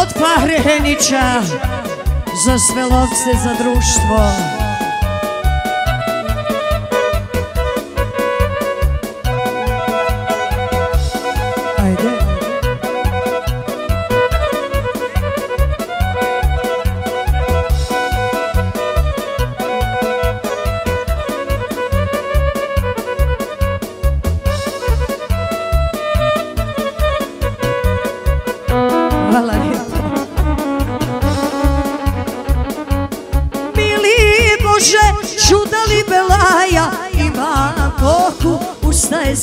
Od Pahrenića Za sve lovce, za društvo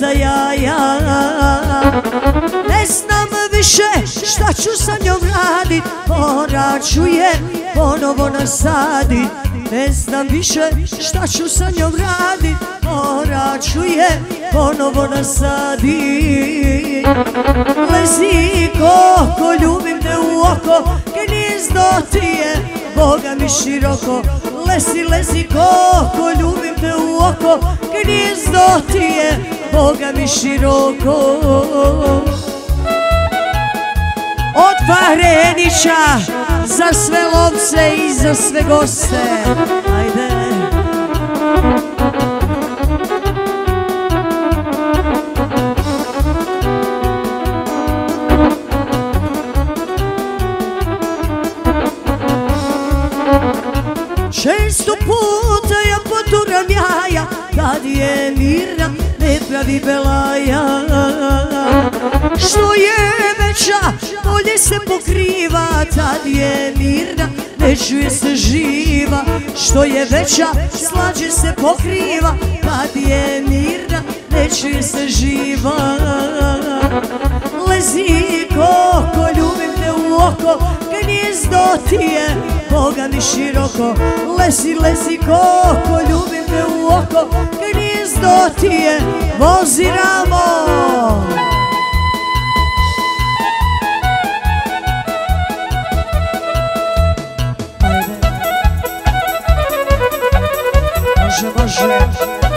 sa jaja. Ne znam više šta ću sa njom radit Morat ću je ponovo nasadit Ne znam više šta ću sa njom radit Morat ću je ponovo nasadit Lezi koko, ljubim te u oko Gnizdo ti je, Boga mi široko Lezi, lezi koko, ljubim te u oko Gnizdo ti je, Boga mi široko. Od Pahrenića za sve lovce i za sve goste Kad je mirna pravi belaja. Što je veća, bolje se pokriva. Tad je mirna, ne čuje se živa. Što je veća, slađe se pokriva. Kad je mirna, ne čuje se živa Lezi koko, ljubim te u oko Gnjezdo ti je, Boga mi široko. Lezi, lezi koko, ljubim te u oko Gnjezdo ti je, vozi ramo Može, može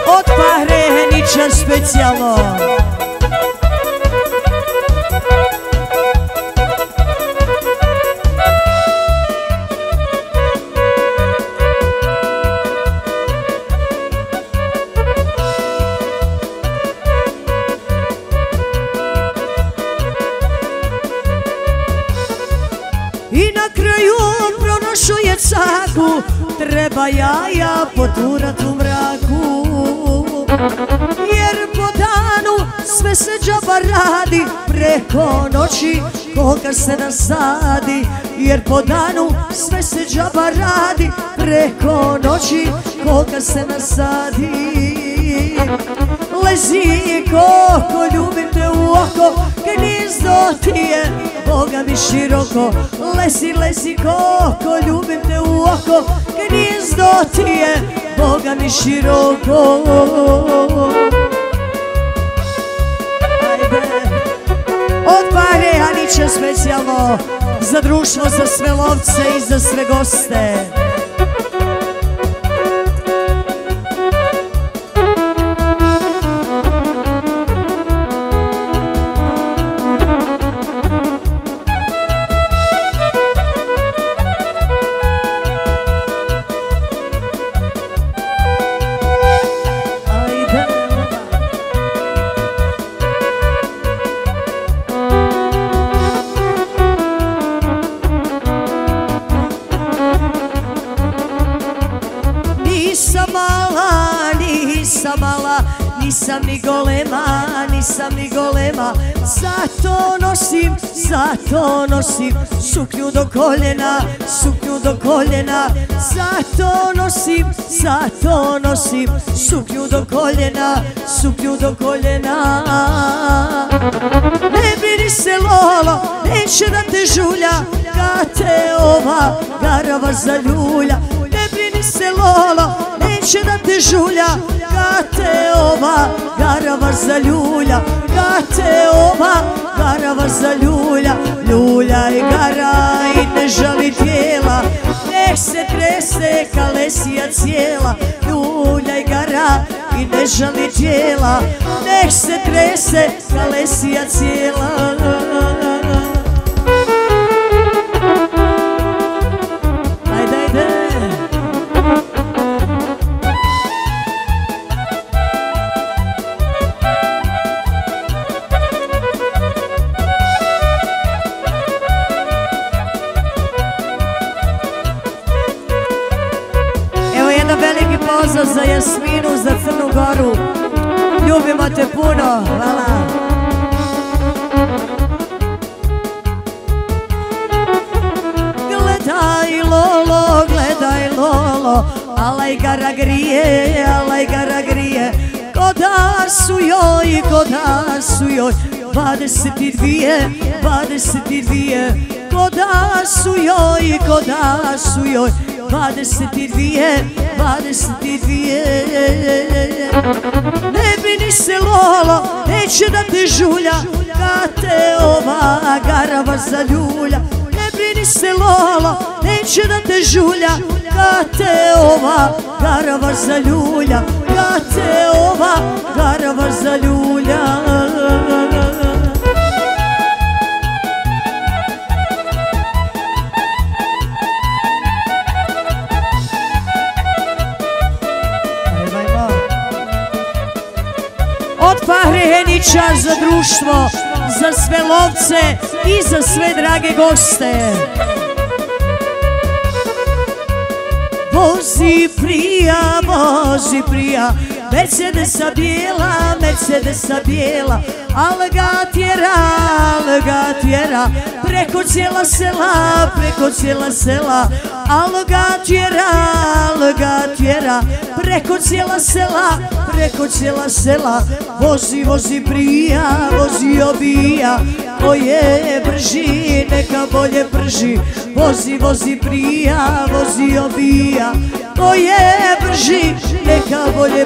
Od Pahrenića specijalno treba jaja poturat u mraku. Jer po danu sve se džaba radi. Preko noći koga se nasadi. Jer po danu sve se džaba radi. Preko noći koga se nasadi Lezi koko, ljubim te u oko Gnizdo ti je, Boga mi široko. Lezi, lezi koko, ljubim te u oko Gnizdo ti je, Boga mi široko. Od pare Anića specijalno Za društvo, za sve lovce i za sve goste Nisam ni golema, nisam ni golema. Zato nosim, zato nosim Suknju do koljena, suknju do koljena. Zato nosim, zato nosim Suknju do koljena, suknju do koljena. Ne biri se lolo, neće da te žulja. Kad te ova garava zaljulja Ne se neće da te žulja Kad te ova garava zaljulja Kad te ova garava zaljulja Ljulja i gara i ne žali tijela Nek se trese kalesija cijela Ljulja i gara i ne žali tijela Nek se trese kalesija cijela Lolo, alaj gara grije, alaj gara grije. Koda su joj, koda su joj, 22, 22 Koda su joj, koda su joj. 22, 22 Ne bi ni se lolo, neće da te žulja. Kad te ova garava zaljulja. Ne brini se lolo, neće da te žulja Kad te ova garava zaljulja Kad te ova garava zaljulja Henića za društvo, za sve lovce i za sve drage goste. Vozi prija, vozi prija, Mercedesa bijela, Mercedesa bijela, al ga tjera, al ga tjera, preko cijela sela, preko cijela sela, al ga tjera, al tjera, preko cijela sela, preko cijela sela, vozi, vozi prija, vozi obija, je brži, neka bolje prži, vozi, vozi prija, vozi obija, ko je brži, neka bolje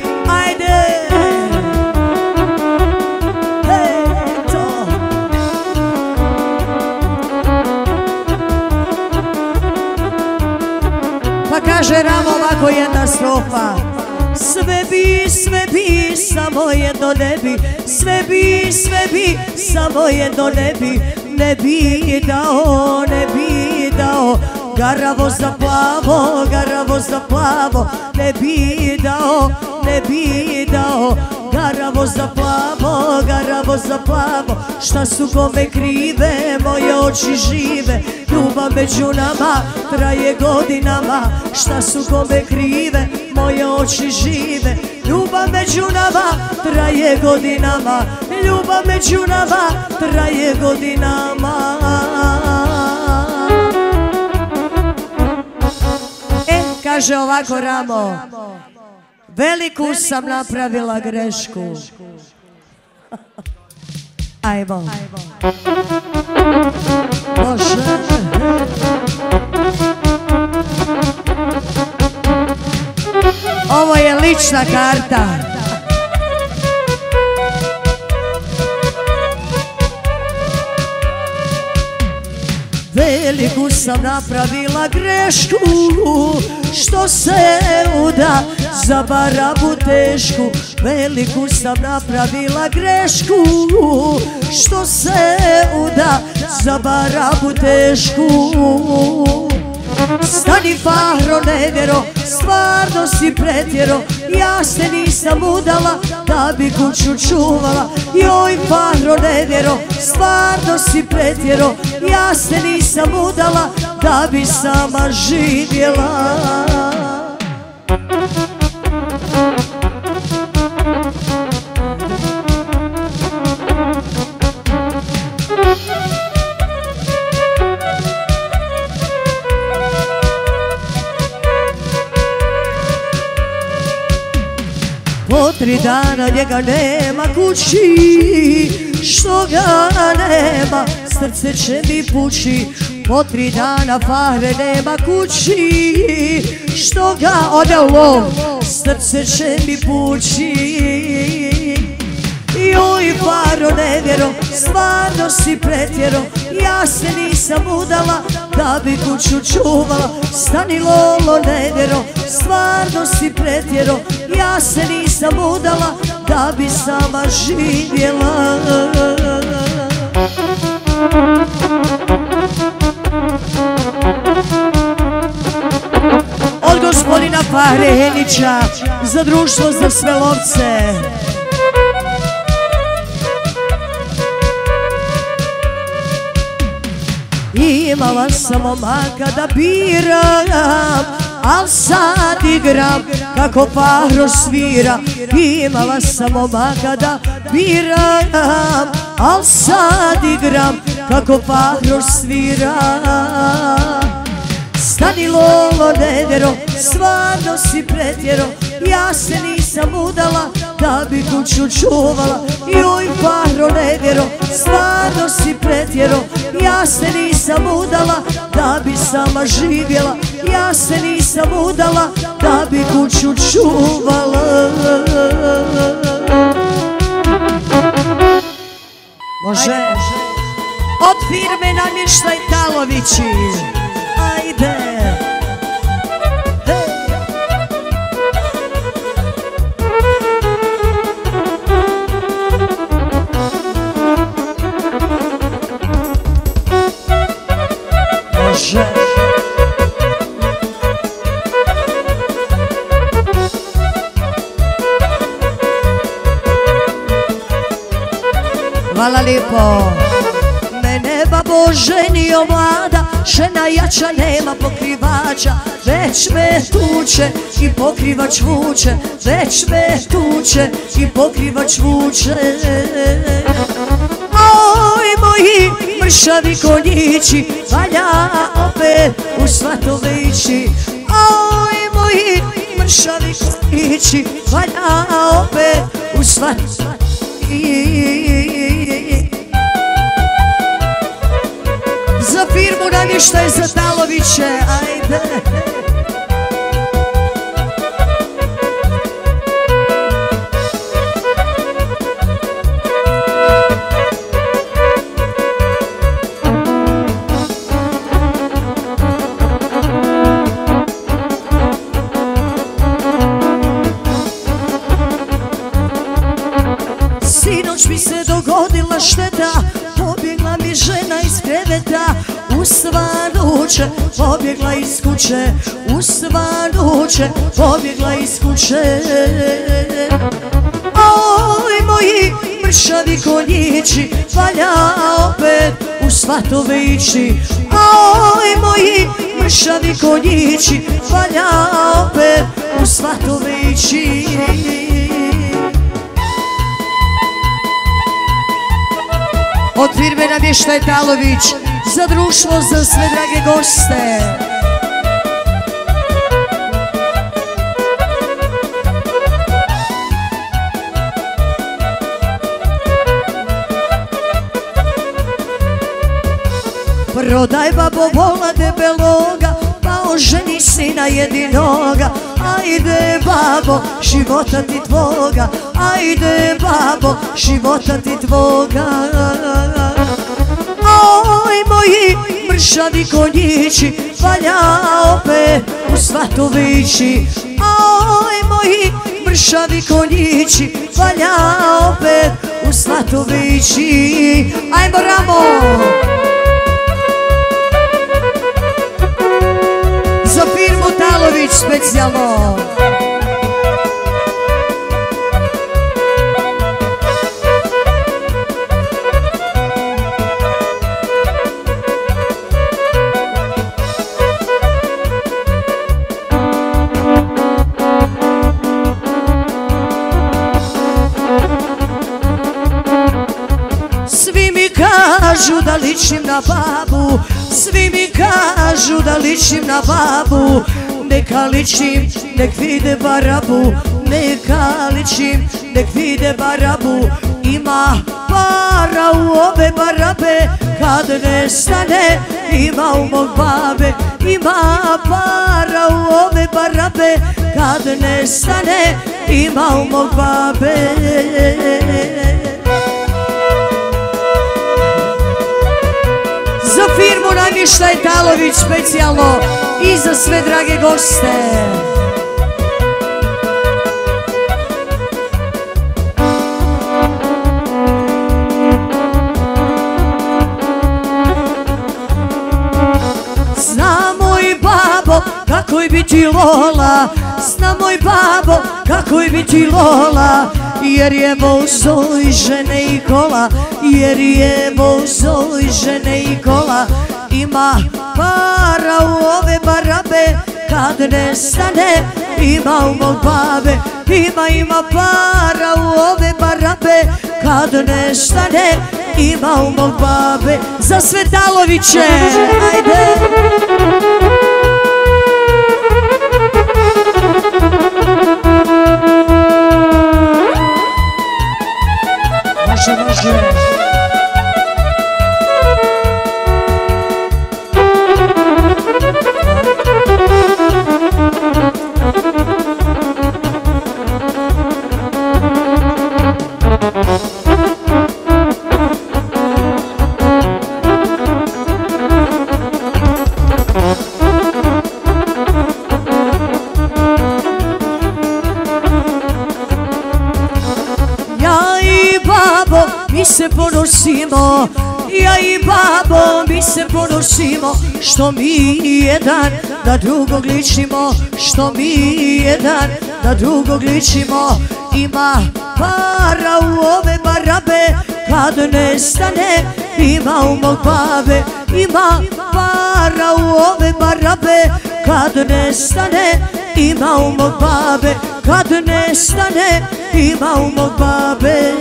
kaže Ramo ovako jedna strofa. Sve bi, sve bi, samo jedno ne bi Sve bi, sve bi, samo jedno ne bi Ne bi dao, ne bi dao. Garavo za plavo, garavo za plavo. Ne bi dao, ne bi dao Garavo za plavo, garavo za plavo Šta su kome krive, moje oči žive. Ljubav među nama, traje godinama Šta su kome krive, moje oči žive. Ljubav među nama, traje godinama Ljubav među nama, traje godinama. E, kaže ovako Ramo Veliku sam napravila grešku. Ajmo. Bože. Ovo je lična karta. Sam napravila grešku Što se uda za barabu tešku. Veliku sam napravila grešku Što se uda za barabu tešku. Stani Fahro nevjero, stvarno si pretjero Ja se nisam udala da bi kuću čuvala. Joj Fahro nevjero, stvarno si pretjero. Ja se nisam udala da bi sama živjela tri dana njega nema kući Što ga nema Srce će mi pući Po tri dana Fahre nema kući Što ga ode u lov Srce će mi pući. Joj paro nevjero, stvarno si pretjero Ja se nisam udala da bi kuću čuvala. Stani lolo nevjero, stvarno si pretjero Ja se nisam udala da bi sama živjela. Od gospodina Pare Henića za društvo za sve lovce. Imala sam omaka da biram Al sad igram kako paro svira Imala sam omaka da biram. Al sad igram kako paro svira. Stani lolo nedjero, stvarno si pretjero Ja se nisam udala da bi kuću čuvala. Joj paro nevjero, stvarno si pretjero Ja se nisam udala da bi sama živjela Ja se nisam udala da bi kuću čuvala. Može. Od firme namještaj Talovići. Ajde lijepo. Mene babo ženio mlada Žena jača nema pokrivača. Već me tuče i pokrivač vuče Već me tuče i pokrivač vuče. Oj moji mršavi konjići Valja opet u svatove ići. Oj moji mršavi konjići Valja opet u svatove za firmu namještaj za Taloviće, ajde svanuće pobjegla iz kuće U svanuće pobjegla iz kuće. Oj moji mršavi konjići Valja opet u svatove ići. Oj moji mršavi konjići Valja opet u svatove ići Od firme Namještaj Talović Za društvo, za sve drage goste. Prodaj babo vola debeloga Pa oženi sina jedinoga Ajde babo, života ti tvoga Ajde babo, života ti tvoga. Oj moji mršavi konjići Valja opet u svatovići Oj moji mršavi konjići Valja opet u svatovići Ajmo Ramo! Specijalno Svi mi kažu da ličim na babu Svi mi kažu da ličim na babu Neka ličim, nek vide barabu neka ličim Nek vide barabu. Ima para u ove barabe Kad nestane ima u mog babe. Ima para u ove barabe Kad nestane ima u mog babe Namještaj Talović specijalno i za sve drage goste. Zna moj babo kako je biti lola. Zna moj babo kako je biti lola. Jer je vozo i žene i kola. Jer je vozo i žene i kola Ima para u ove barabe Kad nestane ima u mog babe Ima, ima para u ove barabe Kad nestane ima u mog babe Za Svetaloviće, ajde! Može, može. Ja i babo mi se ponosimo Što mi jedan da drugog ličimo Što mi jedan da drugog ličimo. Ima para u ove barabe Kad nestane ima u mog babe. Ima para u ove barabe Kad nestane ima u mog babe. Kad nestane ima u mog babe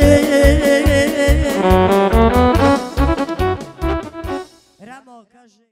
Não, KG.